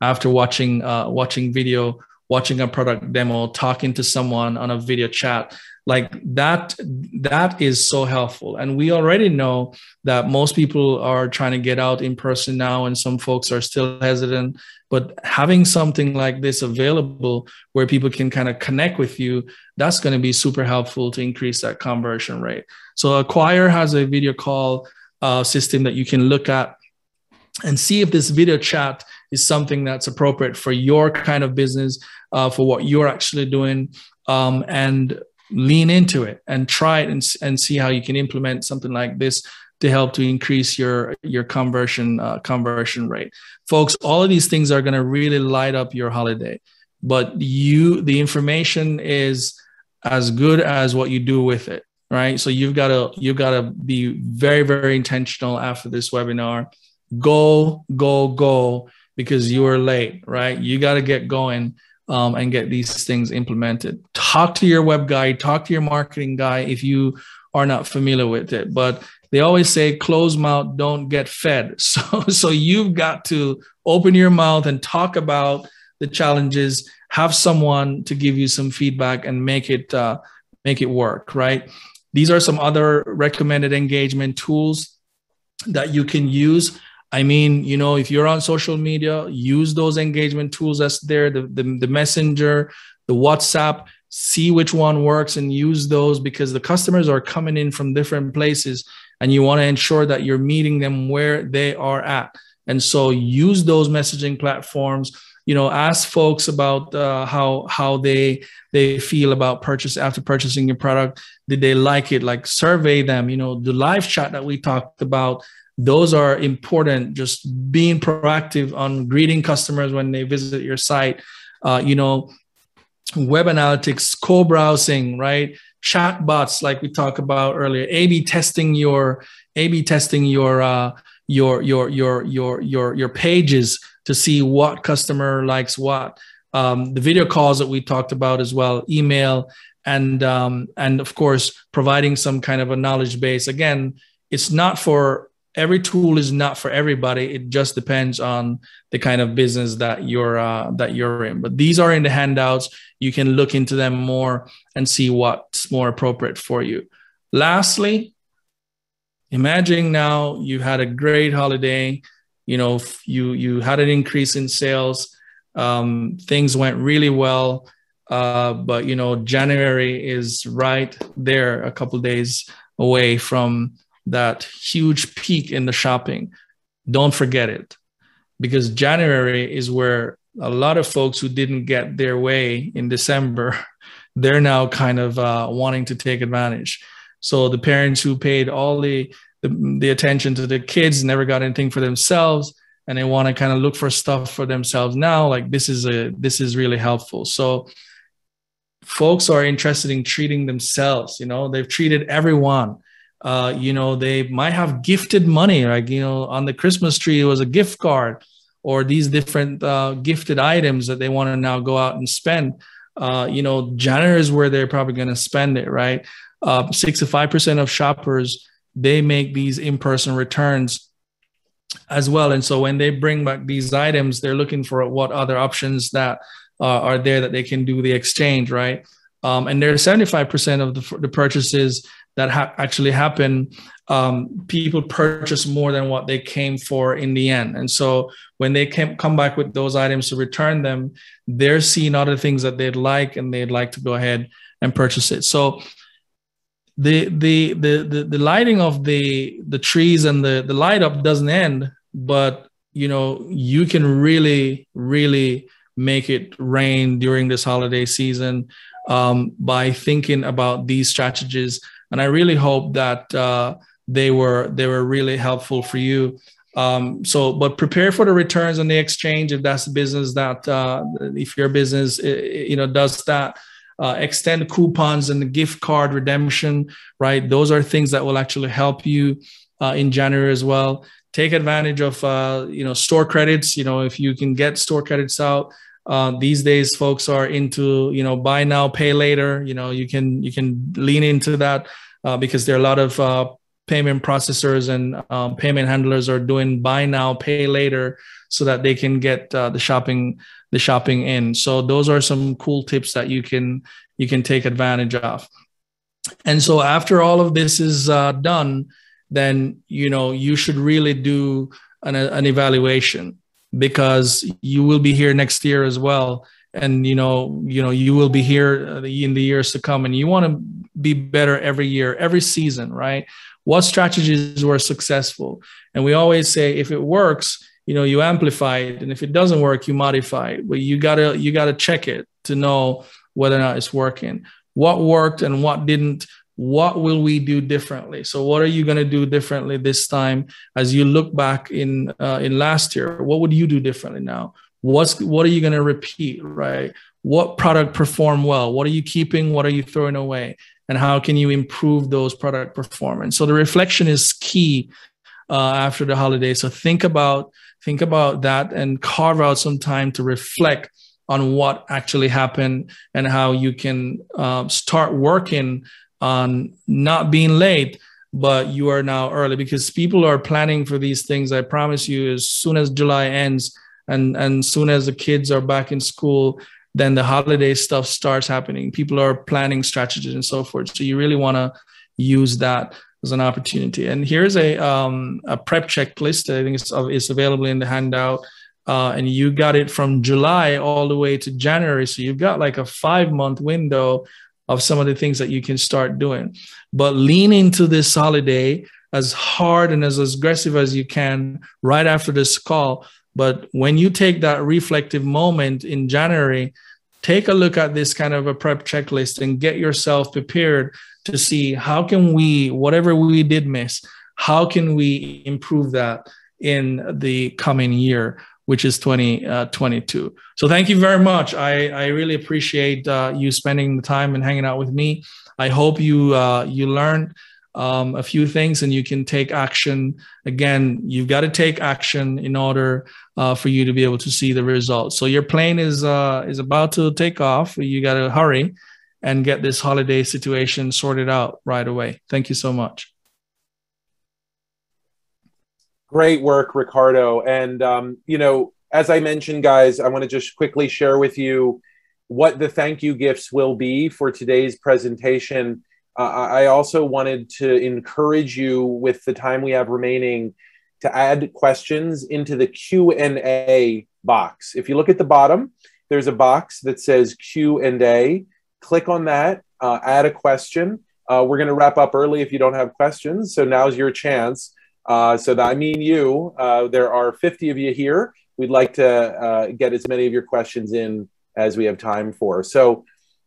after watching uh, watching video watching a product demo talking to someone on a video chat like that that is so helpful. And we already know that most people are trying to get out in person now and some folks are still hesitant. But having something like this available where people can kind of connect with you that's going to be super helpful to increase that conversion rate. So Acquire has a video call uh, system that you can look at and see if this video chat is something that's appropriate for your kind of business uh, for what you're actually doing. Um, and lean into it and try it and, and see how you can implement something like this to help to increase your your conversion uh, conversion rate. Folks all of these things are going to really light up your holiday but you the information is as good as what you do with it right? So you've got to you've got to be very very intentional after this webinar. Go go go because you are late right? You got to get going um, and get these things implemented. Talk to your web guy, talk to your marketing guy if you are not familiar with it. But they always say close mouth don't get fed. So so you've got to open your mouth and talk about the challenges. Have someone to give you some feedback and make it uh, make it work. Right. These are some other recommended engagement tools that you can use I mean, you know, if you're on social media, use those engagement tools that's there, the, the, the messenger, the WhatsApp, see which one works and use those because the customers are coming in from different places and you want to ensure that you're meeting them where they are at. And so use those messaging platforms. You know, ask folks about uh, how how they they feel about purchase after purchasing your product. Did they like it? Like survey them. You know, the live chat that we talked about those are important just being proactive on greeting customers when they visit your site. Uh, you know web analytics co-browsing right? Chat bots like we talked about earlier a b testing your a b testing your uh, your your your your your your pages to see what customer likes what. Um, the video calls that we talked about as well email and um, and of course providing some kind of a knowledge base. Again it's not for every tool is not for everybody. It just depends on the kind of business that you're uh, that you're in. But these are in the handouts. You can look into them more and see what's more appropriate for you. Lastly imagine now you had a great holiday. You know you you had an increase in sales. Um, things went really well. Uh, but you know january is right there a couple days away from that huge peak in the shopping, don't forget it. Because January is where a lot of folks who didn't get their way in December, they're now kind of uh, wanting to take advantage. So the parents who paid all the, the, the attention to the kids never got anything for themselves and they want to kind of look for stuff for themselves now like this is a this is really helpful. So folks are interested in treating themselves you know? They've treated everyone uh, you know, they might have gifted money, like, you know, on the Christmas tree, it was a gift card or these different uh, gifted items that they want to now go out and spend. Uh, you know, January is where they're probably going to spend it, right? Uh, 65% of shoppers, they make these in-person returns as well. And so when they bring back these items, they're looking for what other options that uh, are there that they can do the exchange, right? Um, and there are 75% of the, the purchases that ha- actually happen, um, people purchase more than what they came for in the end. And so when they came, come back with those items to return them, they're seeing other things that they'd like and they'd like to go ahead and purchase it. So the the the the, the lighting of the the trees and the the light up doesn't end, but you know you can really really make it rain during this holiday season um, by thinking about these strategies and I really hope that uh, they were they were really helpful for you. Um, so, but prepare for the returns on the exchange if that's the business that uh, if your business you know does that. Uh, extend coupons and gift card redemption, right? Those are things that will actually help you uh, in January as well. Take advantage of uh, you know store credits. You know if you can get store credits out, uh, these days folks are into you know buy now pay later. You know you can you can lean into that uh, because there are a lot of uh, payment processors and um, payment handlers are doing buy now pay later so that they can get uh, the shopping the shopping in. So those are some cool tips that you can you can take advantage of. And so after all of this is uh, done, then you know you should really do an, an evaluation because you will be here next year as well. And you know you know you will be here uh, in the years to come. And you want to be better every year every season right? What strategies were successful? And we always say if it works you know you amplify it. And if it doesn't work you modify it. But you gotta you gotta check it to know whether or not it's working. What worked and what didn't what will we do differently? So what are you going to do differently this time as you look back in uh, in last year? What would you do differently now? What's what are you going to repeat right? What product performed well? What are you keeping? What are you throwing away? And how can you improve those product performance? So the reflection is key uh, after the holiday so think about think about that and carve out some time to reflect on what actually happened and how you can uh, start working on not being late but you are now early because people are planning for these things. I promise you as soon as july ends and and soon as the kids are back in school then the holiday stuff starts happening. People are planning strategies and so forth. So you really want to use that as an opportunity. And here's a um, a prep checklist. I think it's, it's available in the handout. Uh, and you got it from july all the way to january. So you've got like a five month window of some of the things that you can start doing. But lean into this holiday as hard and as aggressive as you can right after this call. But when you take that reflective moment in January, take a look at this kind of a prep checklist and get yourself prepared to see how can we, whatever we did miss, how can we improve that in the coming year? Which is 2022. Uh, so thank you very much. I, I really appreciate uh, you spending the time and hanging out with me. I hope you uh, you learned um, a few things and you can take action. Again, you've got to take action in order uh, for you to be able to see the results. So your plane is uh, is about to take off. You got to hurry and get this holiday situation sorted out right away. Thank you so much. Great work, Ricardo. And, um, you know, as I mentioned, guys, I want to just quickly share with you what the thank you gifts will be for today's presentation. Uh, I also wanted to encourage you with the time we have remaining to add questions into the Q&A box. If you look at the bottom, there's a box that says Q&A. Click on that, uh, add a question. Uh, we're going to wrap up early if you don't have questions, so now's your chance. Uh, so that I mean you. Uh, there are 50 of you here. We'd like to uh, get as many of your questions in as we have time for. So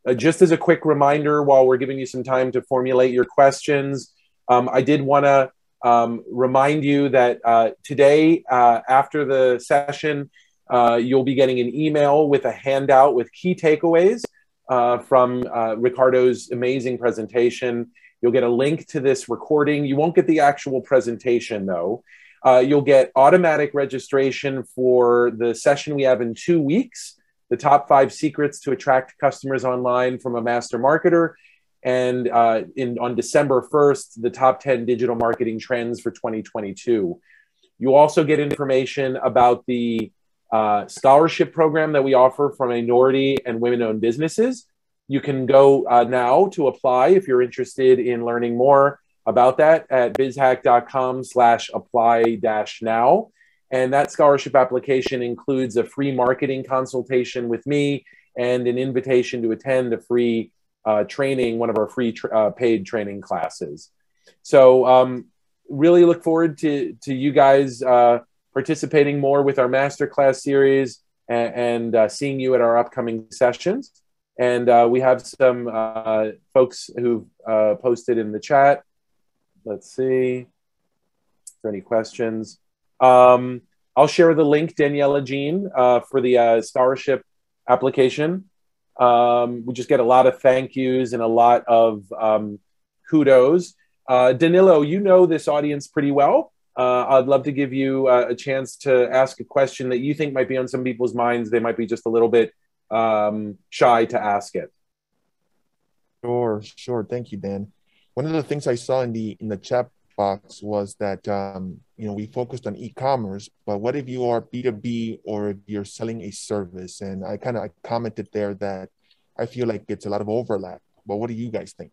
uh, just as a quick reminder, while we're giving you some time to formulate your questions, um, I did want to um, remind you that uh, today, uh, after the session, you'll be getting an email with a handout with key takeaways from Ricardo's amazing presentation. You'll get a link to this recording. You won't get the actual presentation though. Uh, you'll get automatic registration for the session we have in two weeks, the top five secrets to attract customers online from a master marketer. And uh, in, on December 1st, the top 10 digital marketing trends for 2022. You also get information about the uh, scholarship program that we offer for minority and women owned businesses. You can go uh, now to apply if you're interested in learning more about that at bizhack.com slash apply dash now. And that scholarship application includes a free marketing consultation with me and an invitation to attend a free uh, training, one of our free tra- uh, paid training classes. So um, really look forward to, to you guys uh, participating more with our masterclass series and, and uh, seeing you at our upcoming sessions. And uh, we have some uh, folks who've uh, posted in the chat. Let's see. Is there any questions? Um, I'll share the link, Daniela Jean, uh, for the uh, scholarship application. Um, we just get a lot of thank yous and a lot of um, kudos. Danilo, you know this audience pretty well. I'd love to give you a chance to ask a question that you think might be on some people's minds. They might be just a little bit um, shy to ask it. Sure, sure. Thank you, Dan. One of the things I saw in the in the chat box was that um, you know we focused on e-commerce, but what if you are B two B or if you're selling a service? And I kind of commented there that I feel like it's a lot of overlap. But what do you guys think?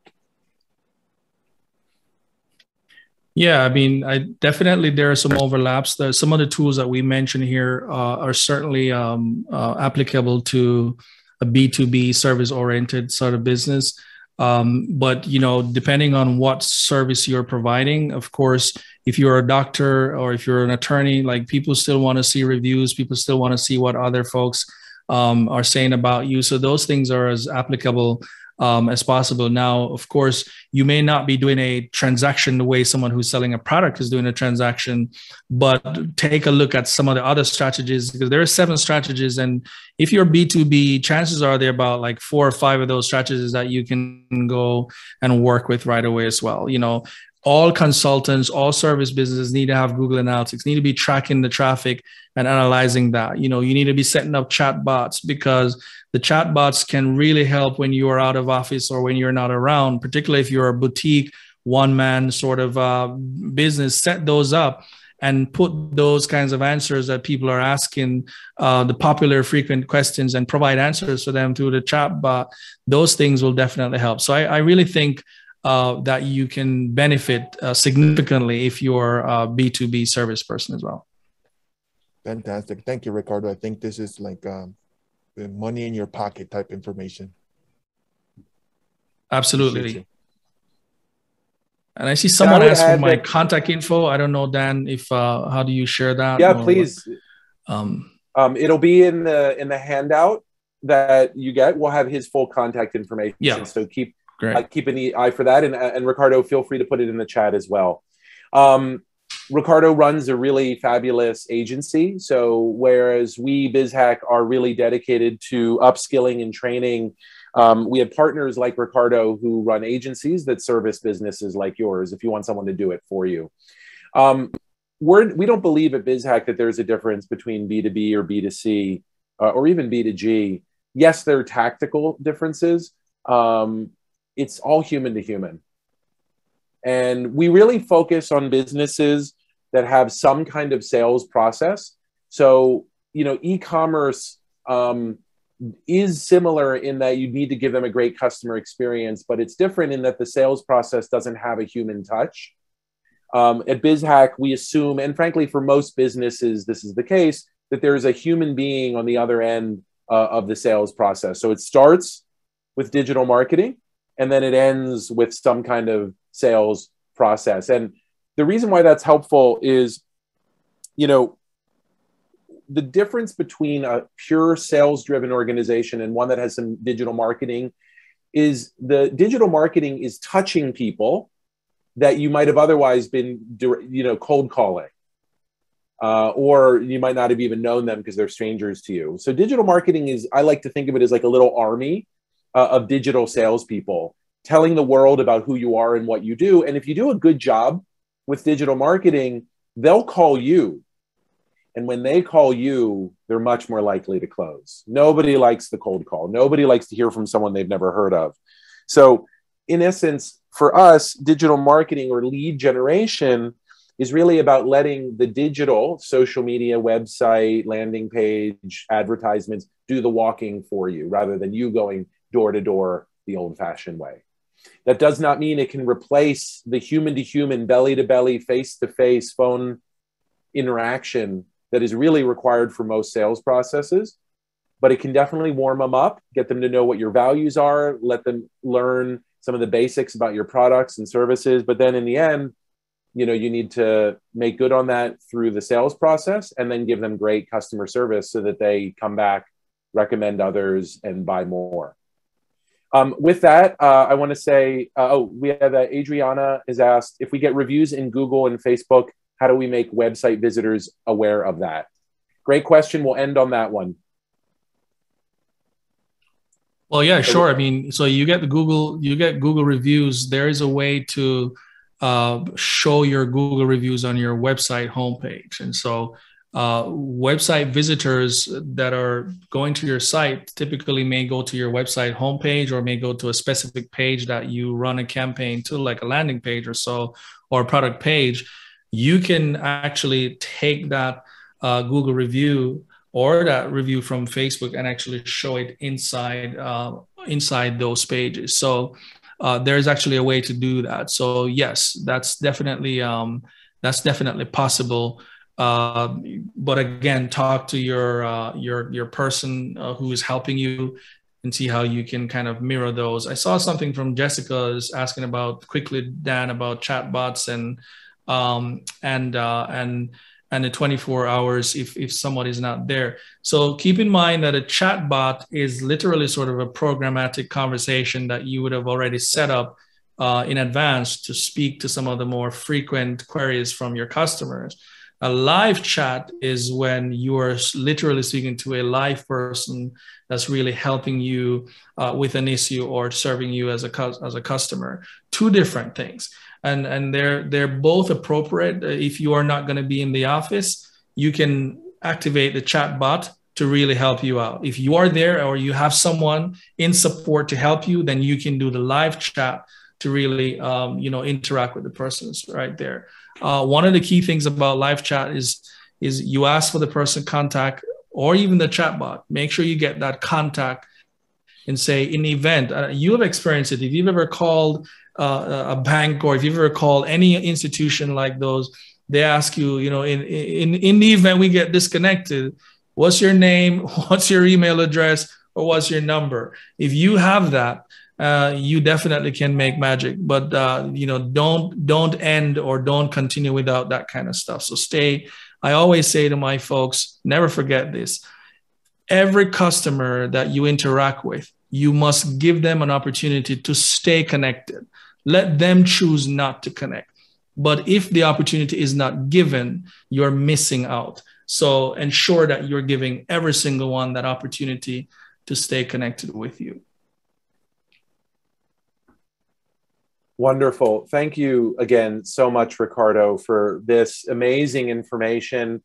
Yeah, I mean, I definitely there are some overlaps. There, some of the tools that we mentioned here uh, are certainly um, uh, applicable to a B two B service oriented sort of business. Um, but you know, depending on what service you're providing, of course, if you're a doctor or if you're an attorney, like people still want to see reviews, people still want to see what other folks um, are saying about you. So those things are as applicable um, as possible. Now, of course, you may not be doing a transaction the way someone who's selling a product is doing a transaction, but take a look at some of the other strategies because there are seven strategies. And if you're B2B, chances are there about like four or five of those strategies that you can go and work with right away as well. You know, all consultants, all service businesses need to have Google Analytics, need to be tracking the traffic and analyzing that. You know, you need to be setting up chat bots because the chat bots can really help when you are out of office or when you're not around, particularly if you're a boutique, one man sort of uh, business, set those up and put those kinds of answers that people are asking, uh, the popular frequent questions, and provide answers for them through the chat bot. Those things will definitely help. So I, I really think uh, that you can benefit uh, significantly if you're a B2B service person as well. Fantastic. Thank you, Ricardo. I think this is like um, the money in your pocket type information. Absolutely. And I see someone asked for my that, contact info. I don't know, Dan, if uh, how do you share that? Yeah, please. Um, um, it'll be in the in the handout that you get. We'll have his full contact information. Yeah. So keep uh, keep an eye for that. And, and Ricardo, feel free to put it in the chat as well. Um, Ricardo runs a really fabulous agency. So, whereas we, BizHack, are really dedicated to upskilling and training, um, we have partners like Ricardo who run agencies that service businesses like yours if you want someone to do it for you. Um, we're, we don't believe at BizHack that there's a difference between B2B or B2C uh, or even B2G. Yes, there are tactical differences, um, it's all human to human. And we really focus on businesses that have some kind of sales process. So, you know, e commerce um, is similar in that you need to give them a great customer experience, but it's different in that the sales process doesn't have a human touch. Um, at BizHack, we assume, and frankly, for most businesses, this is the case, that there is a human being on the other end uh, of the sales process. So it starts with digital marketing and then it ends with some kind of sales process. And the reason why that's helpful is, you know, the difference between a pure sales driven organization and one that has some digital marketing is the digital marketing is touching people that you might have otherwise been you know cold calling uh, or you might not have even known them because they're strangers to you so digital marketing is i like to think of it as like a little army uh, of digital salespeople telling the world about who you are and what you do. And if you do a good job with digital marketing, they'll call you. And when they call you, they're much more likely to close. Nobody likes the cold call. Nobody likes to hear from someone they've never heard of. So, in essence, for us, digital marketing or lead generation is really about letting the digital social media, website, landing page, advertisements do the walking for you rather than you going door to door the old fashioned way. That does not mean it can replace the human to human, belly to belly, face to face phone interaction that is really required for most sales processes. But it can definitely warm them up, get them to know what your values are, let them learn some of the basics about your products and services. But then in the end, you know, you need to make good on that through the sales process and then give them great customer service so that they come back, recommend others, and buy more. Um, with that, uh, I want to say, uh, oh, we have uh, Adriana is asked if we get reviews in Google and Facebook, how do we make website visitors aware of that? Great question. We'll end on that one. Well, yeah, sure. I mean, so you get the Google, you get Google reviews. There is a way to uh, show your Google reviews on your website homepage, and so uh, website visitors that are going to your site typically may go to your website homepage or may go to a specific page that you run a campaign to, like a landing page or so, or a product page. You can actually take that uh, Google review or that review from Facebook and actually show it inside uh, inside those pages. So uh, there's actually a way to do that. So yes, that's definitely um, that's definitely possible. Uh, but again, talk to your uh, your your person uh, who is helping you and see how you can kind of mirror those. I saw something from Jessica is asking about quickly Dan about chatbots and um, and uh, and and the 24 hours if if someone is not there. So keep in mind that a chatbot is literally sort of a programmatic conversation that you would have already set up uh, in advance to speak to some of the more frequent queries from your customers. A live chat is when you are literally speaking to a live person that's really helping you uh, with an issue or serving you as a as a customer. Two different things, and and they're they're both appropriate. Uh, if you are not going to be in the office, you can activate the chat bot to really help you out. If you are there or you have someone in support to help you, then you can do the live chat to really um, you know interact with the persons right there. Uh, one of the key things about live chat is is you ask for the person contact or even the chatbot. Make sure you get that contact and say in the event uh, you have experienced it. If you've ever called uh, a bank or if you've ever called any institution like those, they ask you, you know, in in in the event we get disconnected, what's your name, what's your email address, or what's your number? If you have that, uh, you definitely can make magic but uh, you know don't don't end or don't continue without that kind of stuff. So stay i always say to my folks never forget this. Every customer that you interact with you must give them an opportunity to stay connected. Let them choose not to connect. But if the opportunity is not given you're missing out. So ensure that you're giving every single one that opportunity to stay connected with you Wonderful. Thank you again so much, Ricardo, for this amazing information.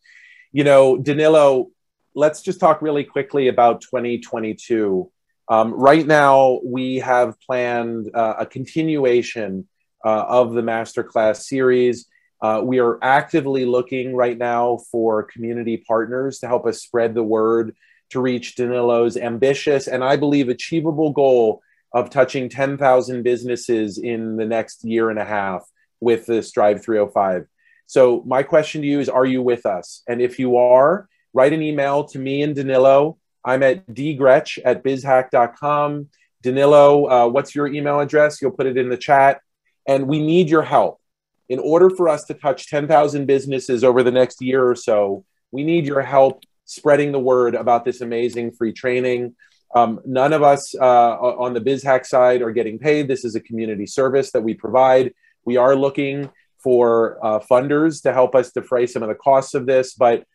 You know, Danilo, let's just talk really quickly about 2022. Um, right now, we have planned uh, a continuation uh, of the masterclass series. Uh, we are actively looking right now for community partners to help us spread the word to reach Danilo's ambitious and I believe achievable goal of touching 10,000 businesses in the next year and a half with the Strive 305. So, my question to you is Are you with us? And if you are, write an email to me and Danilo. I'm at dgrech at bizhack.com. Danilo, uh, what's your email address? You'll put it in the chat. And we need your help. In order for us to touch 10,000 businesses over the next year or so, we need your help spreading the word about this amazing free training. Um, none of us uh, on the BizHack side are getting paid. This is a community service that we provide. We are looking for uh, funders to help us defray some of the costs of this, but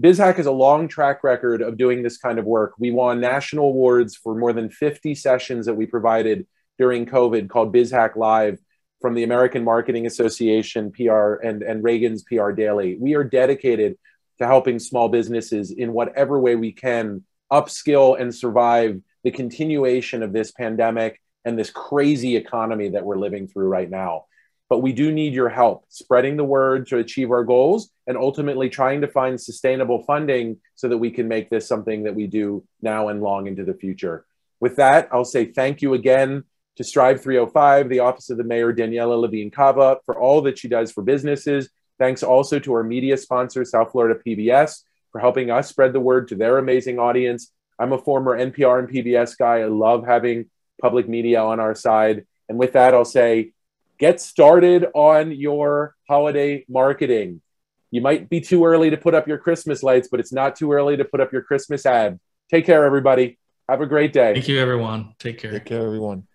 BizHack has a long track record of doing this kind of work. We won national awards for more than 50 sessions that we provided during COVID called BizHack Live from the American Marketing Association PR and, and Ragan's PR Daily. We are dedicated to helping small businesses in whatever way we can upskill and survive the continuation of this pandemic and this crazy economy that we're living through right now. But we do need your help spreading the word to achieve our goals and ultimately trying to find sustainable funding so that we can make this something that we do now and long into the future. With that, I'll say thank you again to Strive 305, the Office of the Mayor, Daniella Levine Cava, for all that she does for businesses. Thanks also to our media sponsor, South Florida PBS, for helping us spread the word to their amazing audience. I'm a former NPR and PBS guy. I love having public media on our side. And with that, I'll say, get started on your holiday marketing. You might be too early to put up your Christmas lights, but it's not too early to put up your Christmas ad. Take care, everybody. Have a great day. Thank you, everyone. Take care. Take care, everyone.